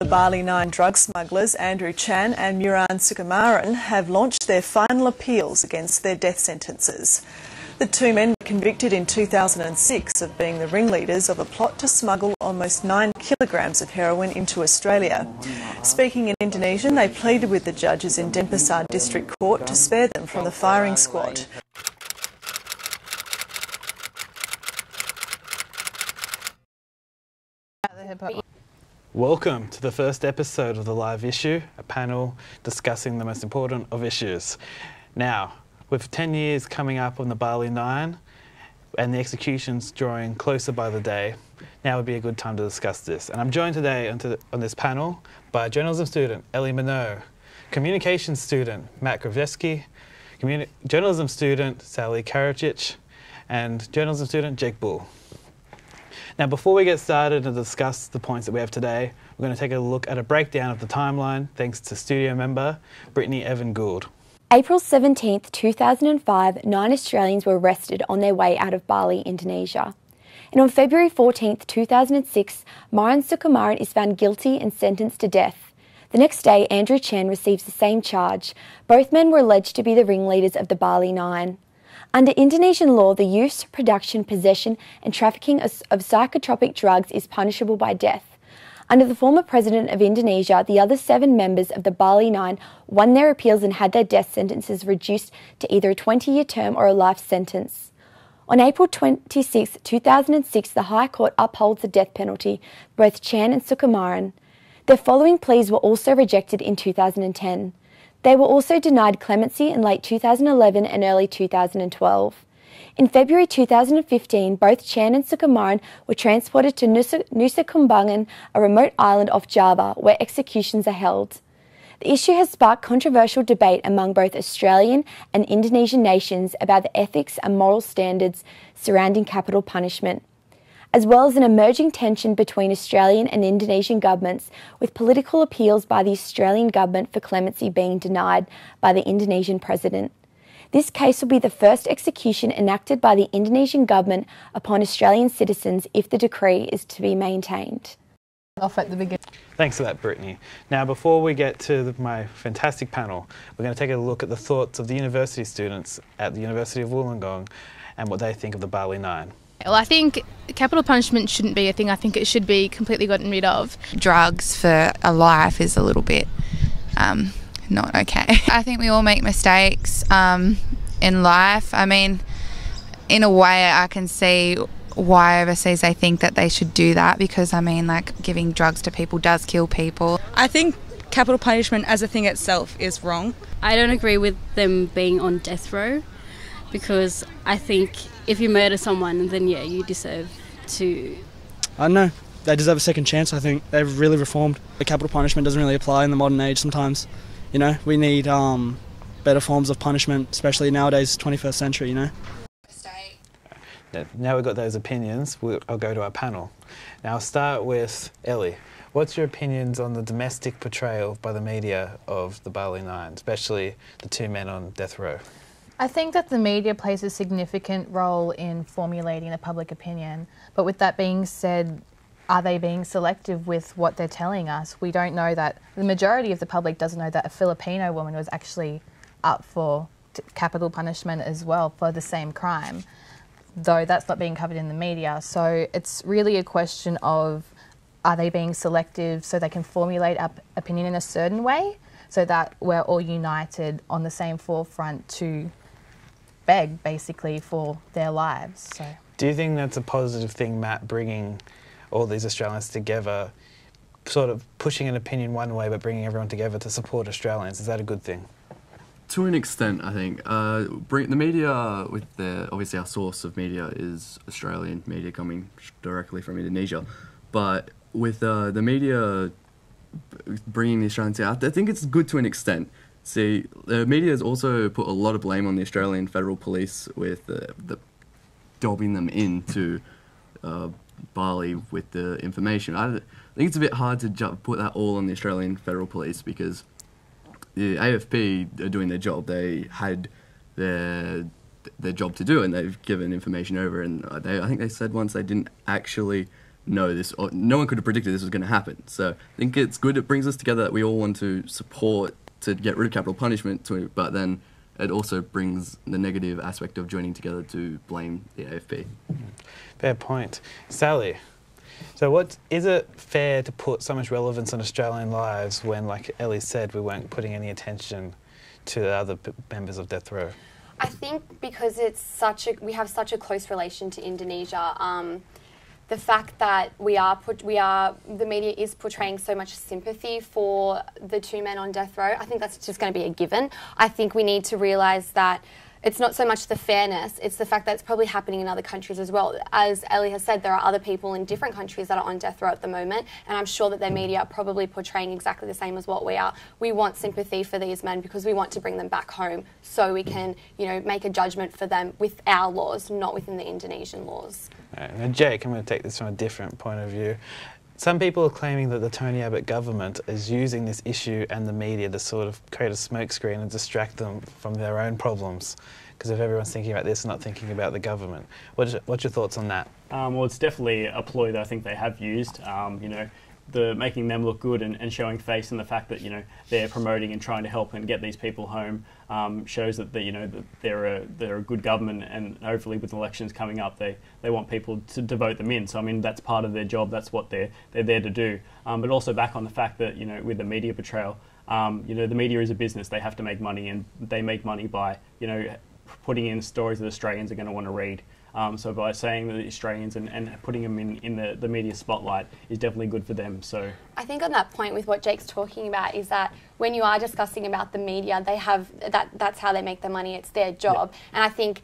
The Bali Nine drug smugglers Andrew Chan and Myuran Sukumaran have launched their final appeals against their death sentences. The two men were convicted in 2006 of being the ringleaders of a plot to smuggle almost 9 kilograms of heroin into Australia. Speaking in Indonesian, they pleaded with the judges in Denpasar District Court to spare them from the firing squad. Welcome to the first episode of the live issue, a panel discussing the most important of issues. Now, with 10 years coming up on the Bali Nine and the executions drawing closer by the day, now would be a good time to discuss this. And I'm joined today on, the, on this panel by journalism student Ellie Minot, communications student Matt Gravesky, journalism student Sally Karacic, and journalism student Jake Bull. Now, before we get started and discuss the points that we have today, we're going to take a look at a breakdown of the timeline thanks to studio member Brittany Evan Gould. April 17, 2005, nine Australians were arrested on their way out of Bali, Indonesia. And on February 14, 2006, Myuran Sukumaran is found guilty and sentenced to death. The next day, Andrew Chan receives the same charge. Both men were alleged to be the ringleaders of the Bali Nine. Under Indonesian law, the use, production, possession, and trafficking of, psychotropic drugs is punishable by death. Under the former president of Indonesia, the other seven members of the Bali Nine won their appeals and had their death sentences reduced to either a 20 year term or a life sentence. On April 26, 2006, the High Court upholds the death penalty for both Chan and Sukumaran. Their following pleas were also rejected in 2010. They were also denied clemency in late 2011 and early 2012. In February 2015, both Chan and Sukumaran were transported to Nusa, Kambangan, a remote island off Java, where executions are held. The issue has sparked controversial debate among both Australian and Indonesian nations about the ethics and moral standards surrounding capital punishment as well as an emerging tension between Australian and Indonesian governments, with political appeals by the Australian government for clemency being denied by the Indonesian president. This case will be the first execution enacted by the Indonesian government upon Australian citizens if the decree is to be maintained. Off at the beginning. Thanks for that, Brittany. Now, before we get to my fantastic panel, we're going to take a look at the thoughts of the university students at the University of Wollongong and what they think of the Bali Nine. Well, I think capital punishment shouldn't be a thing. I think it should be completely gotten rid of. Drugs for a life is a little bit um, not okay. I think we all make mistakes um, in life. I mean, in a way, I can see why overseas they think that they should do that because, I mean, like giving drugs to people does kill people. I think capital punishment as a thing itself is wrong. I don't agree with them being on death row because I think if you murder someone, then yeah, you deserve to. I don't know. They deserve a second chance. I think they've really reformed. The capital punishment doesn't really apply in the modern age. Sometimes, you know, we need um, better forms of punishment, especially nowadays, 21st century. You know. Now we've got those opinions, I'll go to our panel. Now I'll start with Ellie. What's your opinions on the domestic portrayal by the media of the Bali Nine, especially the two men on death row? I think that the media plays a significant role in formulating the public opinion. But with that being said, are they being selective with what they're telling us? We don't know that the majority of the public doesn't know that a Filipino woman was actually up for capital punishment as well for the same crime, though that's not being covered in the media. So it's really a question of are they being selective so they can formulate up opinion in a certain way so that we're all united on the same forefront to beg basically for their lives. So. Do you think that's a positive thing, Matt, bringing all these Australians together, sort of pushing an opinion one way but bringing everyone together to support Australians? Is that a good thing? To an extent, I think. Uh, bring, the media, with their obviously our source of media is Australian media coming directly from Indonesia, but with uh, the media bringing the Australians out, I think it's good to an extent See, the media has also put a lot of blame on the Australian Federal Police with uh, the dobbing them into uh, Bali with the information. I think it's a bit hard to put that all on the Australian Federal Police because the AFP are doing their job. They had their their job to do, and they've given information over. And they, I think they said once they didn't actually know this, or no one could have predicted this was going to happen. So I think it's good. It brings us together that we all want to support to get rid of capital punishment. To, but then it also brings the negative aspect of joining together to blame the AFP. Fair point. Sally, so what is it fair to put so much relevance on Australian lives when, like Ellie said, we weren't putting any attention to the other p- members of death row? I think because it's such a we have such a close relation to Indonesia. Um, the fact that we are put, we are the media is portraying so much sympathy for the two men on death row. I think that's just going to be a given. I think we need to realise that it's not so much the fairness, it's the fact that it's probably happening in other countries as well. As Ellie has said, there are other people in different countries that are on death row at the moment, and I'm sure that their media are probably portraying exactly the same as what we are. We want sympathy for these men because we want to bring them back home so we can, you know, make a judgment for them with our laws, not within the Indonesian laws. Right, now, Jake, I'm going to take this from a different point of view. Some people are claiming that the Tony Abbott government is using this issue and the media to sort of create a smokescreen and distract them from their own problems. Because if everyone's thinking about this and not thinking about the government, what's your, thoughts on that? Um, well, it's definitely a ploy that I think they have used. Um, you know, the making them look good and, and, showing face, and the fact that you know they're promoting and trying to help and get these people home um, shows that they, you know that they're a they're a good government, and hopefully with elections coming up, they, they want people to, to vote them in. So I mean that's part of their job. That's what they're they're there to do. Um, but also back on the fact that you know with the media portrayal, um, you know the media is a business. They have to make money, and they make money by you know putting in stories that Australians are going to want to read. Um, so by saying that the Australians and, and putting them in, in the, the media spotlight is definitely good for them. So I think on that point with what Jake's talking about is that when you are discussing about the media, they have that that's how they make their money. It's their job, yeah. and I think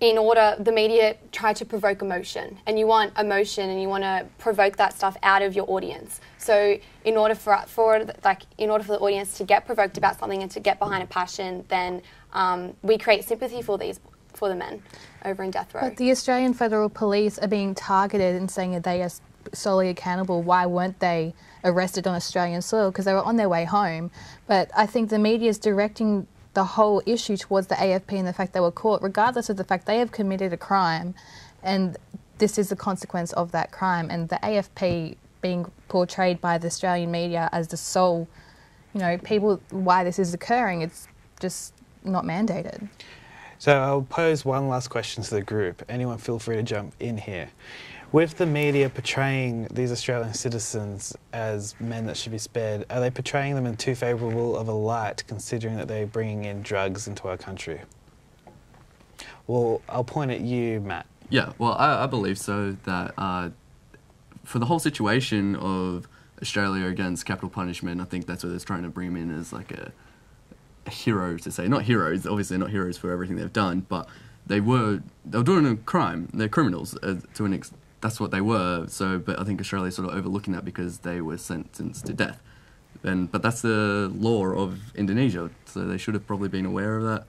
in order the media try to provoke emotion and you want emotion and you want to provoke that stuff out of your audience so in order for for like in order for the audience to get provoked about something and to get behind a passion then um, we create sympathy for these for the men over in death row. But the Australian Federal Police are being targeted and saying that they are solely accountable. Why weren't they arrested on Australian soil? Because they were on their way home. But I think the media is directing the whole issue towards the AFP and the fact they were caught, regardless of the fact they have committed a crime, and this is the consequence of that crime. And the AFP being portrayed by the Australian media as the sole, you know, people why this is occurring. It's just not mandated. So I'll pose one last question to the group. Anyone feel free to jump in here. With the media portraying these Australian citizens as men that should be spared, are they portraying them in too favourable of a light considering that they're bringing in drugs into our country? Well, I'll point at you, Matt. Yeah, well, I, I believe so that uh, for the whole situation of Australia against capital punishment, I think that's what they're trying to bring in as like a heroes to say. Not heroes, obviously not heroes for everything they've done, but they were they were doing a crime. They're criminals uh, to an extent. that's what they were. So, but I think Australia's sort of overlooking that because they were sentenced to death. And but that's the law of Indonesia, so they should have probably been aware of that.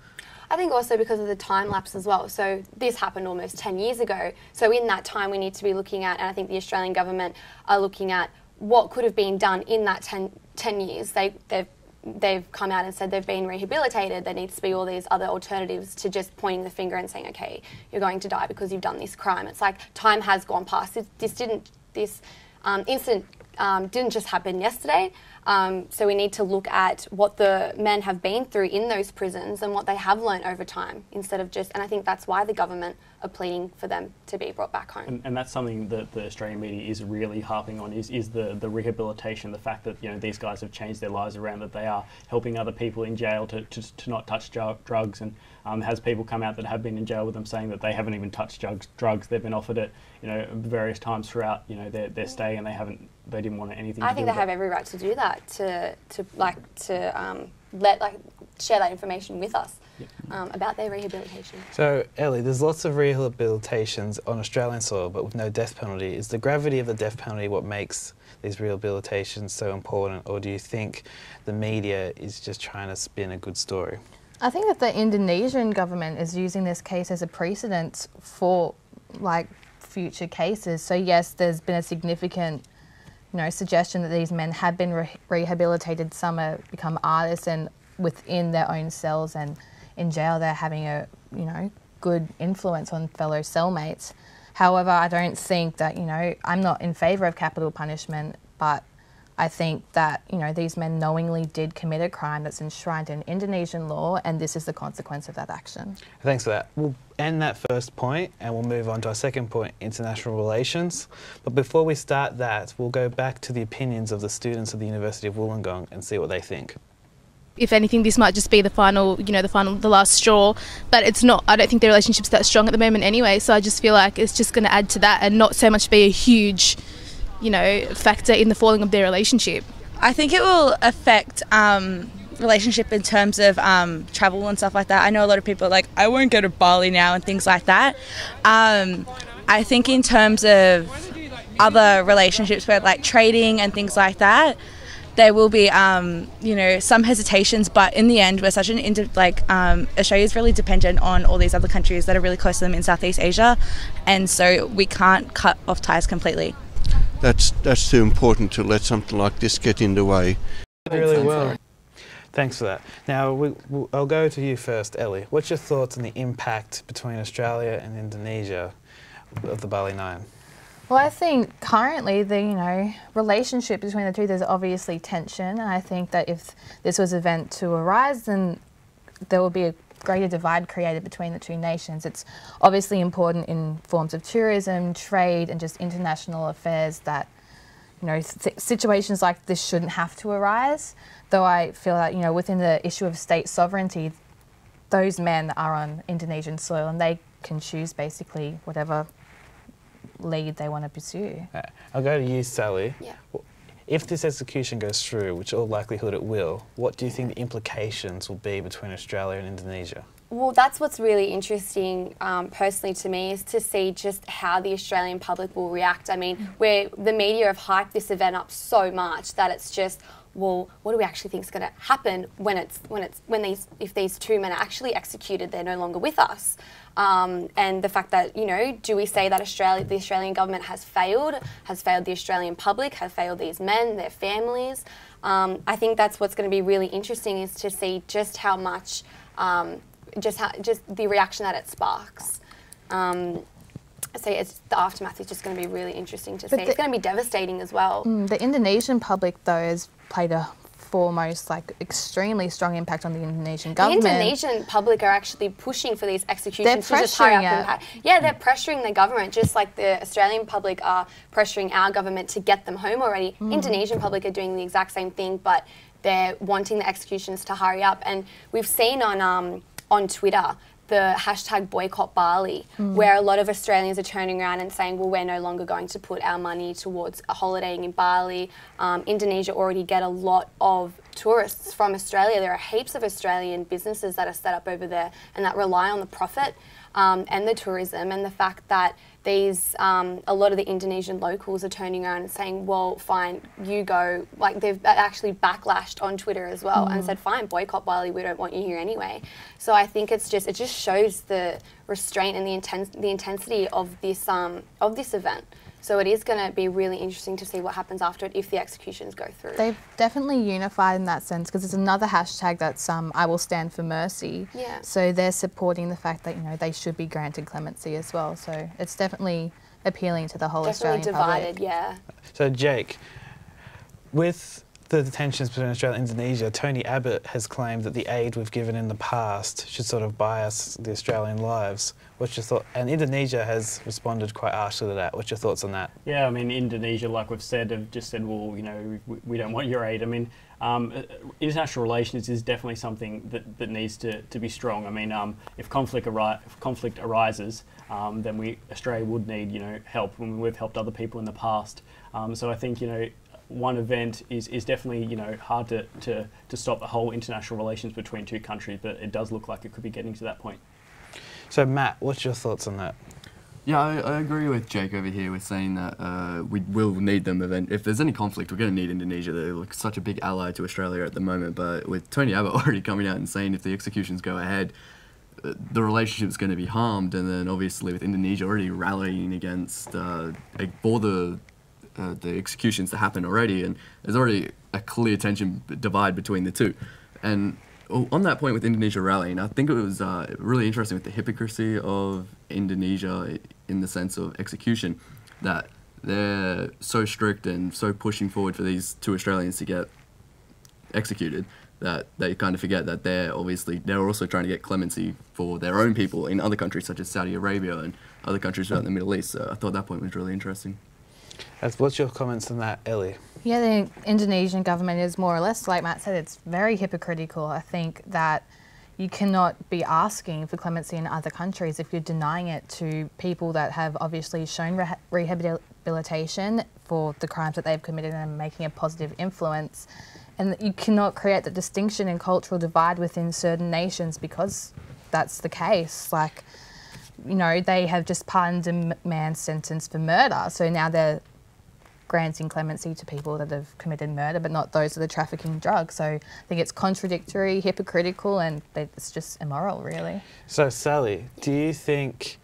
I think also because of the time lapse as well. So this happened almost 10 years ago. So in that time, we need to be looking at, and I think the Australian government are looking at what could have been done in that 10, 10 years. They, they've they've come out and said they've been rehabilitated. There needs to be all these other alternatives to just pointing the finger and saying, okay, you're going to die because you've done this crime. It's like time has gone past. This, didn't, this um, incident um, didn't just happen yesterday. Um, so we need to look at what the men have been through in those prisons and what they have learned over time instead of just, and I think that's why the government are pleading for them to be brought back home. And, and that's something that the Australian media is really harping on is, is the, the rehabilitation, the fact that you know these guys have changed their lives around, that they are helping other people in jail to, to, to not touch drugs and um, has people come out that have been in jail with them saying that they haven't even touched drugs, drugs. They've been offered it, you know, various times throughout, you know, their, their stay, and they haven't, they didn't want anything. I think they have every right to do that, to to like to um, let like share that information with us um, about their rehabilitation. So, Ellie, there's lots of rehabilitations on Australian soil, but with no death penalty. Is the gravity of the death penalty what makes these rehabilitations so important, or do you think the media is just trying to spin a good story? I think that the Indonesian government is using this case as a precedent for like future cases. So yes, there's been a significant you know, suggestion that these men have been re rehabilitated. Some have become artists and within their own cells and in jail they're having a, you know, good influence on fellow cellmates. However, I don't think that, you know, I'm not in favour of capital punishment, but I think that, you know, these men knowingly did commit a crime that's enshrined in Indonesian law, and this is the consequence of that action. Thanks for that. We'll end that first point and we'll move on to our second point international relations. But before we start that, we'll go back to the opinions of the students of the University of Wollongong and see what they think. if anything, this might just be the final, you know, the final, the last straw. But it's not. I don't think the relationship's that strong at the moment anyway. So I just feel like it's just going to add to that and not so much be a huge, you know, factor in the falling of their relationship. I think it will affect um, relationship in terms of um, travel and stuff like that. I know a lot of people are like, I won't go to Bali now and things like that. Um, I think in terms of other relationships where like trading and things like that, there will be um, you know some hesitations, but in the end, we're such an inter- like um, Australia is really dependent on all these other countries that are really close to them in Southeast Asia, and so we can't cut off ties completely. That's that's too important to let something like this get in the way. Really well. Thanks for that. Now, we, we, I'll go to you first, Ellie. What's your thoughts on the impact between Australia and Indonesia of the Bali Nine? Well, I think currently the you know relationship between the two, there's obviously tension, and I think that if this was event to arise, then there will be a greater divide created between the two nations. It's obviously important in forms of tourism, trade, and just international affairs that you know th- situations like this shouldn't have to arise. Though I feel that you know within the issue of state sovereignty, those men are on Indonesian soil and they can choose basically whatever lead they want to pursue. Uh, I'll go to you, Sally. Yeah. If this execution goes through, which all likelihood it will, what do you think the implications will be between Australia and Indonesia? Well, that's what's really interesting, um, personally to me, is to see just how the Australian public will react. I mean, where the media have hyped this event up so much that it's just, well, what do we actually think is going to happen when it's when it's when these if these two men are actually executed, they're no longer with us. Um, and the fact that you know, do we say that Australia, the Australian government has failed, has failed the Australian public, has failed these men, their families? Um, I think that's what's going to be really interesting is to see just how much, um, just how, just the reaction that it sparks. Um, so it's, the aftermath is just going to be really interesting to see. But it's going to be devastating as well. Mm, the Indonesian public, though, has played a foremost, like, extremely strong impact on the Indonesian government. The. Indonesian public are actually pushing for these executions to just hurry up and it. Yeah, they're pressuring the government, just like the Australian public are pressuring our government to get them home already. Mm. Indonesian public are doing the exact same thing, but they're wanting the executions to hurry up. And we've seen on um, on Twitter the hashtag boycott Bali, Mm. where a lot of Australians are turning around and saying, well, we're no longer going to put our money towards a holidaying in Bali. Um, Indonesia already get a lot of tourists from Australia. There are heaps of Australian businesses that are set up over there and that rely on the profit um, and the tourism and the fact that these um, a lot of the Indonesian locals are turning around and saying, "Well, fine, you go." Like they've actually backlashed on Twitter as well and Mm. said, "Fine, boycott Bali. We don't want you here anyway." So I think it's just it just shows the restraint and the intense the intensity of this um, of this event. So it is going to be really interesting to see what happens after it if the executions go through. They've definitely unified in that sense because it's another hashtag that's um, I will stand for mercy. Yeah. So they're supporting the fact that you know they should be granted clemency as well. So it's definitely appealing to the whole Definitely Australian divided, public. yeah. So, Jake, with the tensions between Australia and Indonesia, Tony Abbott has claimed that the aid we've given in the past should sort of buy us the Australian lives. What's your thought? And Indonesia has responded quite harshly to that. What's your thoughts on that? Yeah, I mean, Indonesia, like we've said, have just said, well, you know, we, we don't want your aid. I mean, um, uh, international relations is definitely something that, that needs to, to be strong. I mean, um, if conflict ari- if conflict arises, um, then we Australia would need you know help. I mean, we've helped other people in the past. Um, so I think you know one event is, is definitely you know hard to, to, to stop the whole international relations between two countries, but it does look like it could be getting to that point. So, Matt, what's your thoughts on that? Yeah, I, I agree with Jake over here with saying that uh, we will need them. Event if there's any conflict, we're going to need Indonesia. They're such a big ally to Australia at the moment. But with Tony Abbott already coming out and saying if the executions go ahead, uh, the relationship's going to be harmed. And then obviously with Indonesia already rallying against uh, for the uh, the executions to happen already, and there's already a clear tension divide between the two. And oh, on that point with Indonesia rallying, I think it was uh, really interesting with the hypocrisy of Indonesia in the sense of execution, that they're so strict and so pushing forward for these two Australians to get executed that they kind of forget that they're obviously they're also trying to get clemency for their own people in other countries such as Saudi Arabia and other countries throughout the Middle East. So I thought that point was really interesting. As, what's your comments on that, Ellie? Yeah, the Indonesian government is more or less, like Matt said, it's very hypocritical. I think that you cannot be asking for clemency in other countries if you're denying it to people that have obviously shown re rehabilitation for the crimes that they've committed and making a positive influence. And you cannot create the distinction and cultural divide within certain nations because that's the case. Like, you know, they have just pardoned a man sentenced for murder, so now they're granting clemency to people that have committed murder, but not those that are trafficking drugs. So I think it's contradictory, hypocritical, and it's just immoral, really. So, Sally, do you think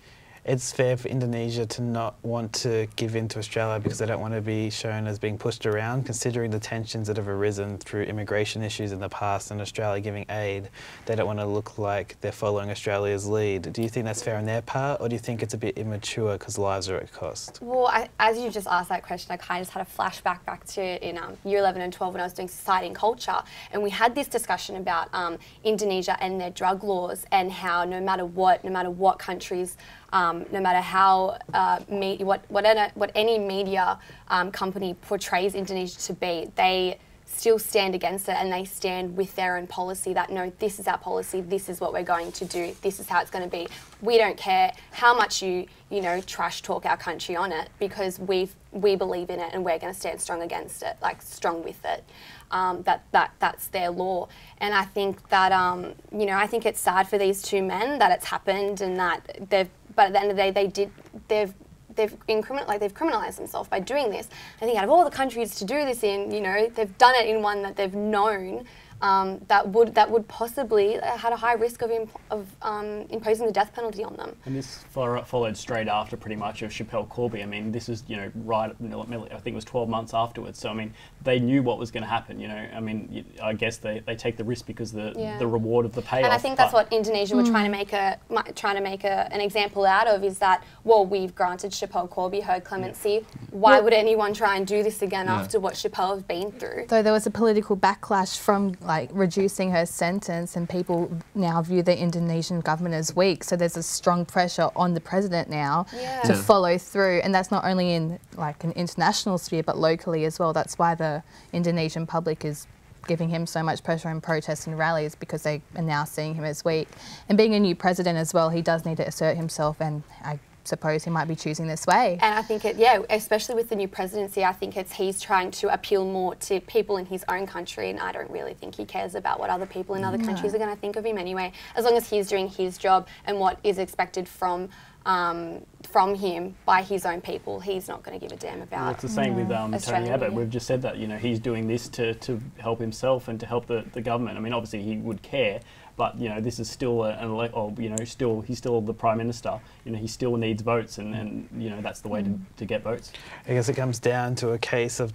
it's fair for Indonesia to not want to give in to Australia because they don't want to be shown as being pushed around, considering the tensions that have arisen through immigration issues in the past and Australia giving aid. They don't want to look like they're following Australia's lead. Do you think that's fair on their part, or do you think it's a bit immature because lives are at cost? Well, I, as you just asked that question, I kind of just had a flashback back to in um, year 11 and 12 when I was doing society and culture, and we had this discussion about um, Indonesia and their drug laws and how no matter what, no matter what countries um, no matter how uh, me, what, whatever, what any media um, company portrays Indonesia to be, they still stand against it and they stand with their own policy that no, this is our policy, this is what we're going to do, this is how it's going to be. We don't care how much you, you know, trash talk our country on it because we we believe in it and we're going to stand strong against it, like strong with it. Um, that that that's their law, and I think that um, you know I think it's sad for these two men that it's happened and that they've but at the end of the day, they did they've they've incriminate like they've criminalized themselves by doing this. I think out of all the countries to do this in, you know, they've done it in one that they've known um, that would that would possibly uh, had a high risk of, imp of um, imposing the death penalty on them. And this followed straight after pretty much of Schapelle Corby. I mean, this is you know right I think it was 12 months afterwards. So I mean, they knew what was going to happen. You know, I mean, I guess they, they take the risk because the yeah. the reward of the payoff. And I think that's what Indonesia were mm. trying to make a trying to make a, an example out of is that well we've granted Schapelle Corby her clemency. Yeah. Why well, would anyone try and do this again yeah. after what Schapelle has been through? So there was a political backlash from like reducing her sentence, and people now view the Indonesian government as weak. So there's a strong pressure on the president now yeah. to yeah. follow through, and that's not only in like an international sphere but locally as well. That's why the Indonesian public is giving him so much pressure in protests and rallies because they are now seeing him as weak. And being a new president as well, he does need to assert himself and I suppose he might be choosing this way. And I think it, yeah, especially with the new presidency, I think it's he's trying to appeal more to people in his own country, and I don't really think he cares about what other people in other no. countries are going to think of him anyway. As long as he's doing his job and what is expected from um, from him by his own people, he's not going to give a damn about. Well, it's the same with um, Tony Abbott. We've just said that you know he's doing this to, to help himself and to help the, the government. I mean, obviously he would care, but you know, this is still an elect, or you know, still he's still the prime minister. You know, he still needs votes, and, and you know that's the way mm. to, to get votes. I guess it comes down to a case of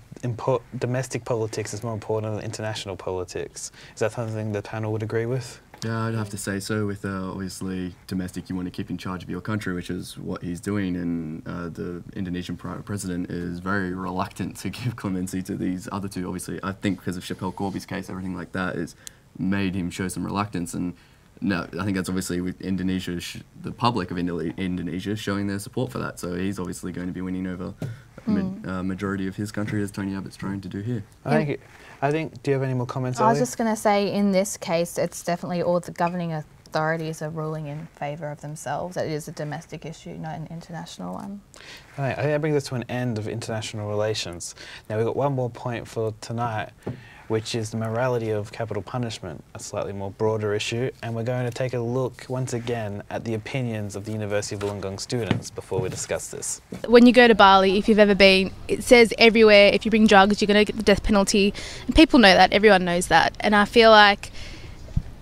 domestic politics is more important than international politics. Is that something the panel would agree with? Yeah, I'd have to say so. With uh, obviously domestic, you want to keep in charge of your country, which is what he's doing, and uh, the Indonesian president is very reluctant to give clemency to these other two. Obviously, I think because of Schapelle Corby's case, everything like that is made him show some reluctance. And no, I think that's obviously with Indonesia, the public of Indonesia showing their support for that. So he's obviously going to be winning over a mm. uh, majority of his country, as Tony Abbott's trying to do here. I think, I think. Do you have any more comments? I was just going to say, in this case, it's definitely all the governing authorities are ruling in favour of themselves. It is a domestic issue, not an international one. I think that brings us to an end of international relations. Now we've got one more point for tonight, which is the morality of capital punishment, a slightly more broader issue, and we're going to take a look once again at the opinions of the University of Wollongong students before we discuss this. When you go to Bali, if you've ever been, it says everywhere if you bring drugs, you're going to get the death penalty. And people know that, everyone knows that. And I feel like,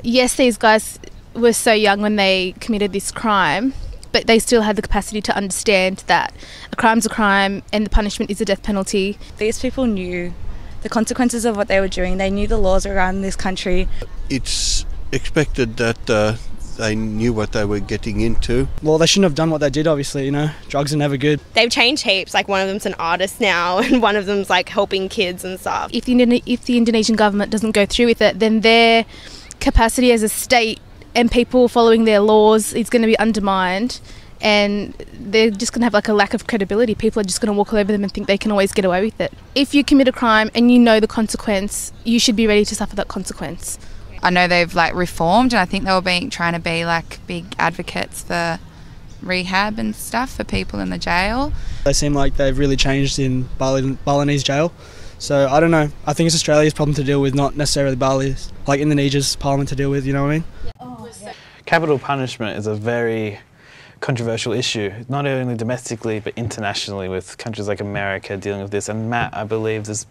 yes, these guys were so young when they committed this crime, but they still had the capacity to understand that a crime's a crime and the punishment is a death penalty. These people knew the consequences of what they were doing. They knew the laws around this country. It's expected that uh, they knew what they were getting into. Well, they shouldn't have done what they did, obviously, you know. Drugs are never good. They've changed heaps. Like, one of them's an artist now, and one of them's like helping kids and stuff. If the, Indone- if the Indonesian government doesn't go through with it, then their capacity as a state and people following their laws is going to be undermined. And they're just going to have like a lack of credibility. People are just going to walk all over them and think they can always get away with it. If you commit a crime and you know the consequence, you should be ready to suffer that consequence. I know they've like reformed, and I think they were being trying to be like big advocates for rehab and stuff for people in the jail. They seem like they've really changed in Bali, Balinese jail. So I don't know. I think it's Australia's problem to deal with, not necessarily Bali's. Like Indonesia's parliament to deal with. You know what I mean? Capital punishment is a very controversial issue, not only domestically but internationally, with countries like America dealing with this. And Matt, I believe there's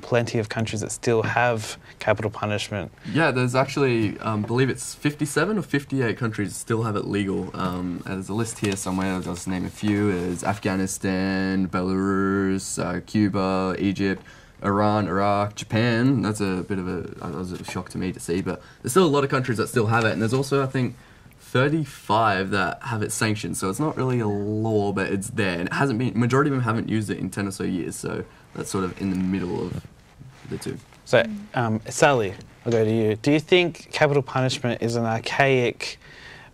plenty of countries that still have capital punishment. Yeah, there's actually, um, believe it's 57 or 58 countries still have it legal. Um, there's a list here somewhere. I'll just name a few. Is Afghanistan, Belarus, uh, Cuba, Egypt. Iran, Iraq, Japan. That's a bit of a, a shock to me to see, but there's still a lot of countries that still have it, and there's also I think 35 that have it sanctioned. So it's not really a law, but it's there, and it hasn't been. Majority of them haven't used it in 10 or so years. So that's sort of in the middle of the two. So, um, Sally, I'll go to you. Do you think capital punishment is an archaic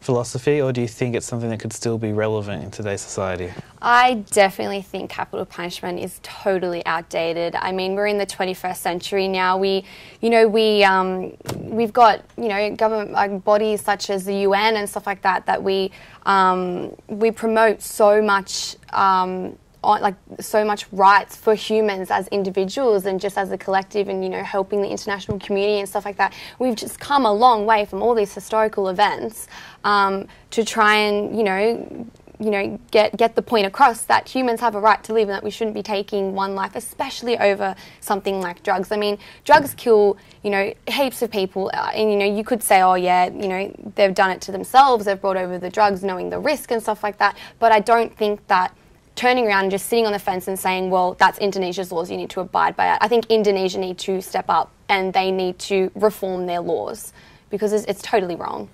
philosophy, or do you think it's something that could still be relevant in today's society? I definitely think capital punishment is totally outdated. I mean, we're in the 21st century now. We, you know, we um, we've got you know government like, bodies such as the UN and stuff like that that we um, we promote so much. Um, like so much rights for humans as individuals and just as a collective and you know helping the international community and stuff like that. We've just come a long way from all these historical events um, to try and you know you know get get the point across that humans have a right to live and that we shouldn't be taking one life especially over something like drugs. I mean drugs kill you know heaps of people uh, and you know you could say oh yeah you know they've done it to themselves they've brought over the drugs knowing the risk and stuff like that but i don't think that turning around and just sitting on the fence and saying, well, that's Indonesia's laws, you need to abide by it. I think Indonesia need to step up and they need to reform their laws because it's, it's totally wrong.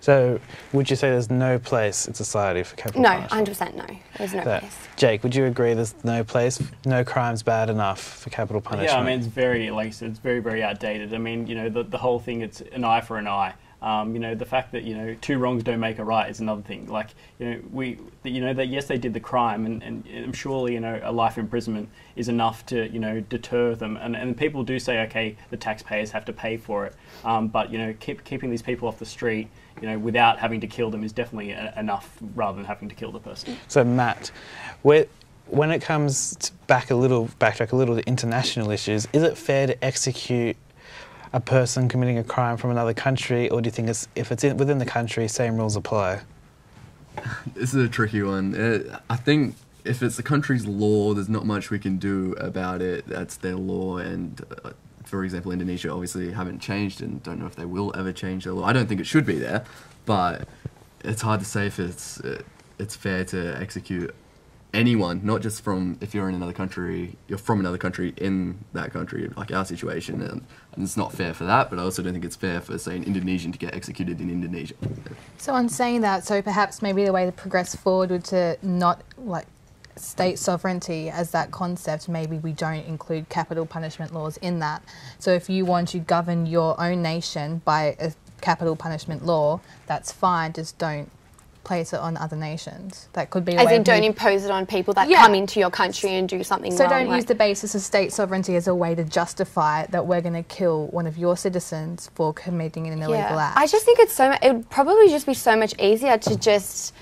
So, would you say there's no place in society for capital punishment? No, 100% no. There's no So, place. Jake, would you agree there's no place, no crime's bad enough for capital punishment? Yeah, I mean, it's very, like I said, it's very, very outdated. I mean, you know, the, the whole thing, it's an eye for an eye. Um, you know, the fact that, you know, two wrongs don't make a right is another thing. Like, you know, we, you know, that yes, they did the crime, and, and, surely, you know, a life imprisonment is enough to, you know, deter them. And, and people do say, okay, the taxpayers have to pay for it. Um, but, you know, keep, keeping these people off the street, you know, without having to kill them is definitely a, enough rather than having to kill the person. So, Matt, where, when it comes back a little, backtrack a little to international issues, is it fair to execute a person committing a crime from another country, or do you think it's, if it's in, within the country, same rules apply? This is a tricky one. Uh, I think if it's the country's law, there's not much we can do about it. That's their law, and uh, for example, Indonesia obviously haven't changed, and don't know if they will ever change their law. I don't think it should be there, but it's hard to say if it's uh, it's fair to execute anyone, not just from if you're in another country, you're from another country in that country, like our situation, and, and it's not fair for that. But I also don't think it's fair for say an Indonesian to get executed in Indonesia. So, on saying that, so perhaps maybe the way to progress forward would to not like state sovereignty as that concept, maybe we don't include capital punishment laws in that. So, if you want to govern your own nation by a capital punishment law, that's fine, just don't place it on other nations. That could be a As in, don't impose it on people that Yeah. come into your country and do something wrong. So wrong. don't like- use the basis of state sovereignty as a way to justify that we're going to kill one of your citizens for committing an illegal Yeah. act. I just think it's so. It would probably just be so much easier to just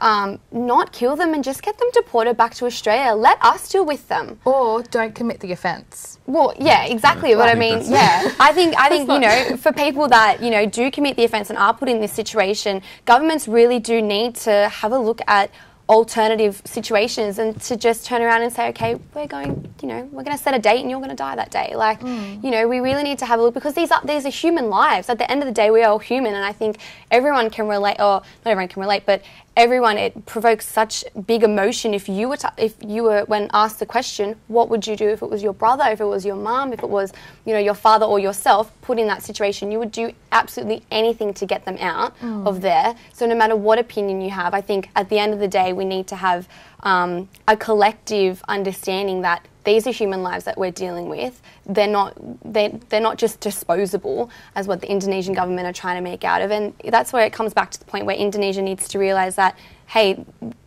um, not kill them and just get them deported back to Australia. Let us deal with them. Or don't commit the offence. Well, yeah, exactly Yeah, what I I, mean. Yeah, I think I think you know for people that you know do commit the offence and are put in this situation, governments really do need to have a look at alternative situations and to just turn around and say, okay, we're going, you know, we're going to set a date and you're going to die that day. Like, you know, we really need to have a look because these are these are human lives. At the end of the day, we are all human, and I think everyone can relate, or not everyone can relate, but everyone it provokes such big emotion if you were to, if you were when asked the question what would you do if it was your brother if it was your mom if it was you know your father or yourself put in that situation you would do absolutely anything to get them out Mm. of there so no matter what opinion you have i think at the end of the day we need to have um, a collective understanding that these are human lives that we're dealing with. They're not they're, they're not just disposable as what the Indonesian government are trying to make out of. And that's where it comes back to the point where Indonesia needs to realize that hey,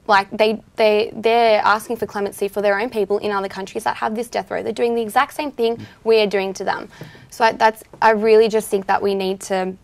like they they they're asking for clemency for their own people in other countries that have this death row. They're doing the exact same thing we are doing to them. So I, that's I really just think that we need to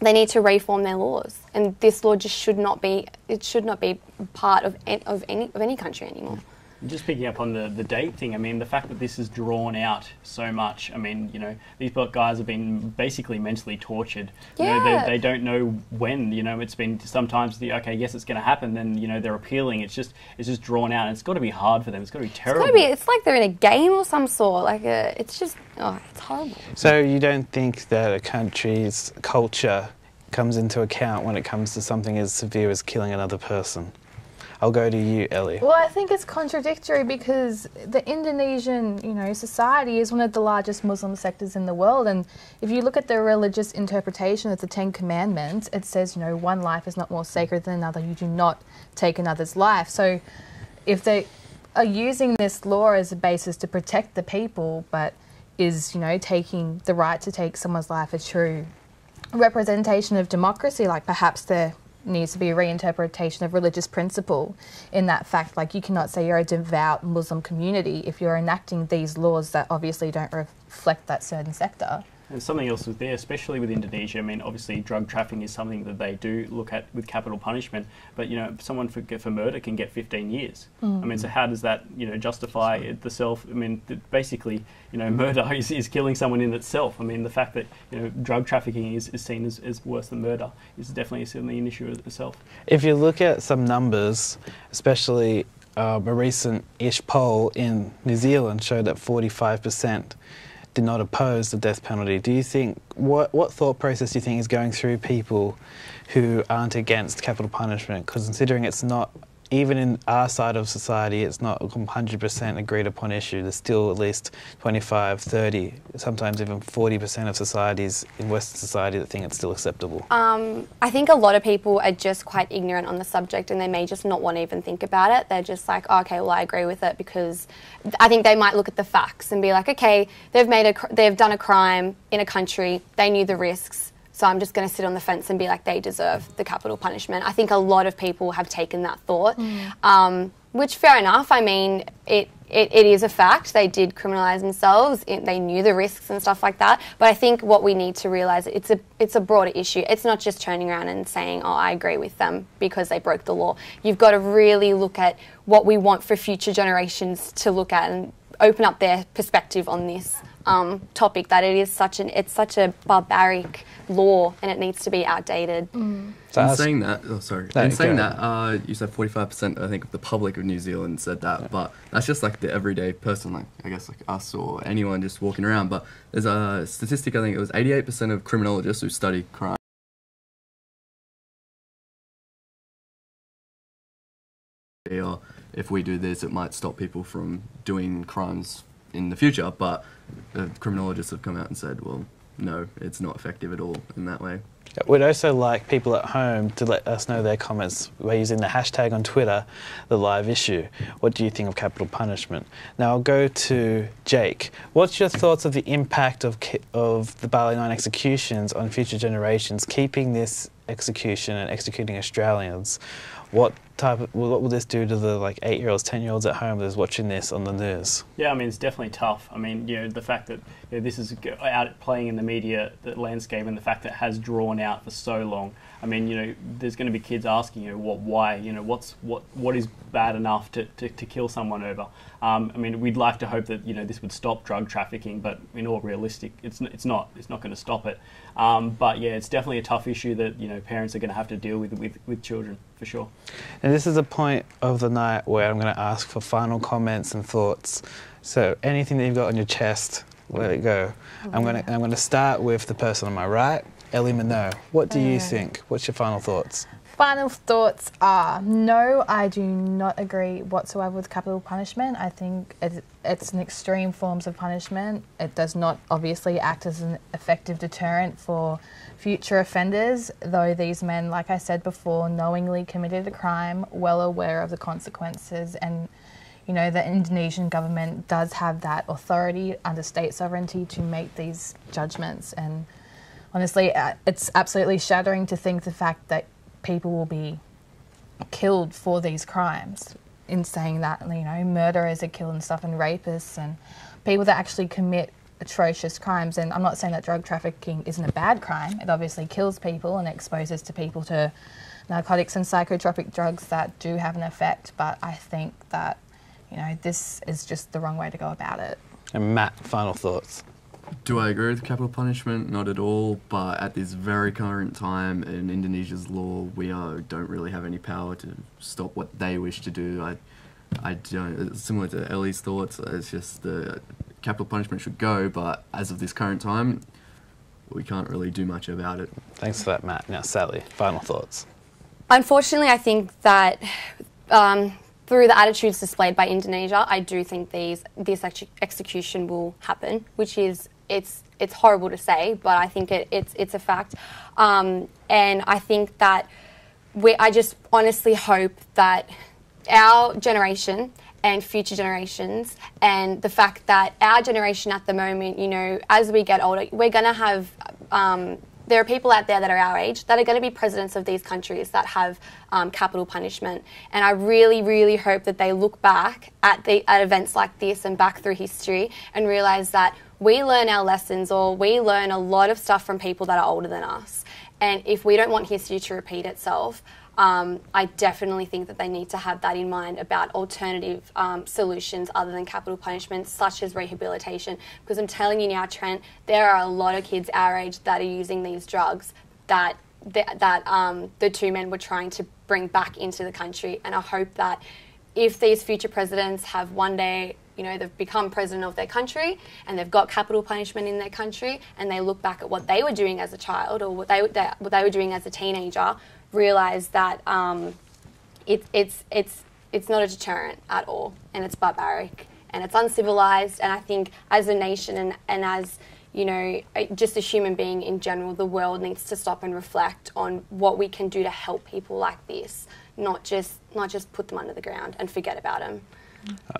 they need to reform their laws, and this law just should not be it should not be part of an- of any of any country anymore. Just picking up on the, the date thing, I mean, the fact that this is drawn out so much, I mean, you know, these guys have been basically mentally tortured. You know, Yeah. they, they don't know when, you know, it's been sometimes the, okay, yes, it's going to happen, then, you know, they're appealing. It's just, it's just drawn out. And it's got to be hard for them. It's got to be It's terrible. gotta be. It's like they're in a game or some sort. Like a, it's just. Oh, it's horrible. So you don't think that a country's culture comes into account when it comes to something as severe as killing another person? I'll go to you, Ellie. Well, I think it's contradictory because the Indonesian, you know, society is one of the largest Muslim sectors in the world, and if you look at the religious interpretation of the Ten Commandments, it says, you know, one life is not more sacred than another. You do not take another's life. So, if they are using this law as a basis to protect the people, but is, you know, taking the right to take someone's life a true representation of democracy, like perhaps there needs to be a reinterpretation of religious principle in that fact. Like you cannot say you're a devout Muslim community if you're enacting these laws that obviously don't reflect that certain sector. And something else was there, especially with Indonesia. I mean, obviously, drug trafficking is something that they do look at with capital punishment. But you know, someone for, for murder can get 15 years. Mm. I mean, so how does that you know justify it, the self? I mean, th- basically, you know, murder is, is killing someone in itself. I mean, the fact that you know drug trafficking is, is seen as, as worse than murder is definitely certainly an issue itself. If you look at some numbers, especially um, a recent-ish poll in New Zealand showed that 45% did not oppose the death penalty. Do you think what what thought process do you think is going through people who aren't against capital punishment? Because considering it's not even in our side of society, it's not a 100% agreed upon issue. There's still at least 25, 30, sometimes even 40% of societies in Western society that think it's still acceptable. Um, I think a lot of people are just quite ignorant on the subject and they may just not want to even think about it. They're just like, oh, okay, well, I agree with it because I think they might look at the facts and be like, okay, they've made a, they've done a crime in a country, they knew the risks. So I'm just going to sit on the fence and be like, they deserve the capital punishment. I think a lot of people have taken that thought, um, which fair enough. I mean, it, it, it is a fact. They did criminalise themselves. It, they knew the risks and stuff like that. But I think what we need to realise it's a it's a broader issue. It's not just turning around and saying, "Oh, I agree with them because they broke the law." You've got to really look at what we want for future generations to look at and open up their perspective on this um, topic. That it is such an it's such a barbaric law and it needs to be outdated. in ask- saying that, oh sorry, No, in saying that, uh, you said forty-five percent. I think of the public of New Zealand said that, but that's just like the everyday person, like I guess like us or anyone just walking around. But there's a statistic. I think it was eighty-eight percent of criminologists who study crime. Or if we do this, it might stop people from doing crimes in the future. But criminologists have come out and said, well, no, it's not effective at all in that way. We'd also like people at home to let us know their comments. We're using the hashtag on Twitter, the live issue. What do you think of capital punishment? Now I'll go to Jake. What's your thoughts of the impact of of the Bali Nine executions on future generations? Keeping this execution and executing Australians, what type of, what will this do to the like eight year olds, ten year olds at home that's watching this on the news? Yeah, I mean it's definitely tough. I mean, you know, the fact that you know, this is out playing in the media, the landscape, and the fact that it has drawn out for so long. I mean, you know, there's going to be kids asking, you know, what, why, you know, what's what, what is bad enough to, to, to kill someone over. Um, I mean, we'd like to hope that you know this would stop drug trafficking, but in all realistic, it's it's not. It's not going to stop it. Um, but yeah, it's definitely a tough issue that you know parents are going to have to deal with with, with children for sure. And this is a point of the night where I'm going to ask for final comments and thoughts. So anything that you've got on your chest, let it go. I'm going to I'm going to start with the person on my right, Ellie Minot. What do you Uh. think? What's your final thoughts? Final thoughts are no, I do not agree whatsoever with capital punishment. I think it, it's an extreme forms of punishment. It does not obviously act as an effective deterrent for future offenders, though these men, like I said before, knowingly committed a crime, well aware of the consequences and you know, the Indonesian government does have that authority under state sovereignty to make these judgments. And honestly, uh, it's absolutely shattering to think the fact that people will be killed for these crimes. In saying that, you know, murderers are killed and stuff, and rapists and people that actually commit atrocious crimes. And I'm not saying that drug trafficking isn't a bad crime. It obviously kills people and exposes to people to narcotics and psychotropic drugs that do have an effect. But I think that, you know, this is just the wrong way to go about it. And Matt, final thoughts. Do I agree with capital punishment? Not at all. But at this very current time in Indonesia's law, we are, don't really have any power to stop what they wish to do. I, I don't. Similar to Ellie's thoughts. It's just the capital punishment should go. But as of this current time, we can't really do much about it. Thanks for that, Matt. Now, Sally, final thoughts. Unfortunately, I think that um, through the attitudes displayed by Indonesia, I do think these this ex- execution will happen, which is it's it's horrible to say, but I think it, it's it's a fact, um, and I think that we I just honestly hope that our generation and future generations and the fact that our generation at the moment, you know, as we get older, we're going to have um, there are people out there that are our age that are going to be presidents of these countries that have um, capital punishment. And I really, really hope that they look back at, the, at events like this and back through history and realize that we learn our lessons or we learn a lot of stuff from people that are older than us. And if we don't want history to repeat itself, um, I definitely think that they need to have that in mind about alternative um, solutions other than capital punishment, such as rehabilitation. Because I'm telling you now, Trent, there are a lot of kids our age that are using these drugs that that, that um, the two men were trying to bring back into the country. And I hope that if these future presidents have one day you know they've become president of their country and they've got capital punishment in their country and they look back at what they were doing as a child or what they, what they were doing as a teenager realize that um, it, it's it's it's not a deterrent at all and it's barbaric and it's uncivilized. And I think as a nation and, and as you know just a human being in general the world needs to stop and reflect on what we can do to help people like this not just not just put them under the ground and forget about them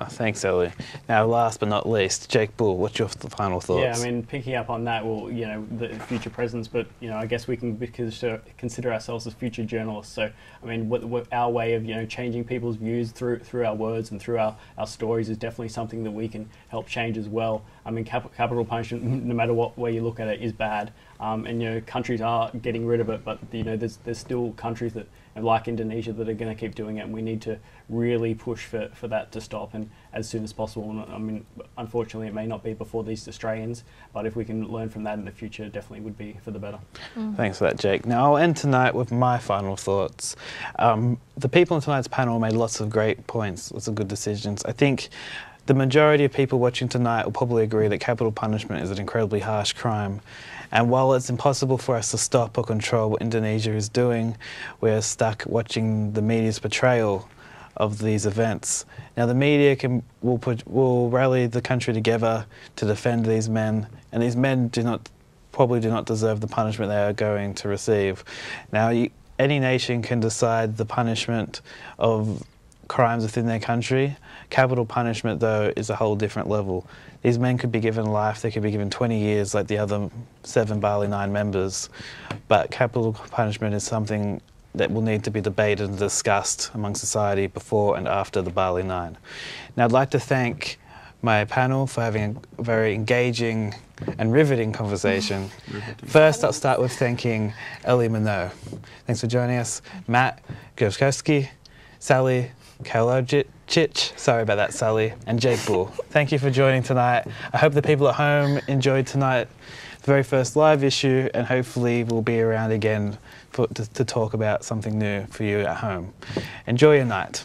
Oh, thanks, Ellie. Now, last but not least, Jake Bull, what's your final thoughts? Yeah, I mean, picking up on that, well, you know, the future presence, but you know, I guess we can consider ourselves as future journalists. So, I mean, what, what our way of you know changing people's views through through our words and through our, our stories is definitely something that we can help change as well. I mean, cap- capital punishment, no matter what way you look at it, is bad. Um, and you know, countries are getting rid of it, but you know, there's there's still countries that like Indonesia that are going to keep doing it, and we need to really push for, for that to stop and as soon as possible. And, I mean, unfortunately, it may not be before these Australians, but if we can learn from that in the future, it definitely would be for the better. Thanks for that, Jake. Now, I'll end tonight with my final thoughts. Um, the people on tonight's panel made lots of great points, lots of good decisions. I think the majority of people watching tonight will probably agree that capital punishment is an incredibly harsh crime. And while it's impossible for us to stop or control what Indonesia is doing, we're stuck watching the media's portrayal of these events. Now, the media can will put, will rally the country together to defend these men, and these men do not probably do not deserve the punishment they are going to receive. Now, you, any nation can decide the punishment of crimes within their country. Capital punishment, though, is a whole different level. These men could be given life, they could be given 20 years like the other seven Bali Nine members, but capital punishment is something that will need to be debated and discussed among society before and after the Bali Nine. Now, I'd like to thank my panel for having a very engaging and riveting conversation. First, I'll start with thanking Ellie Minot. Thanks for joining us. Matt Gurskowski, Sally, Kalojicic, sorry about that, Sully, and Jake Bull. Thank you for joining tonight. I hope the people at home enjoyed tonight, the very first live issue, and hopefully we'll be around again for, to, to talk about something new for you at home. Enjoy your night.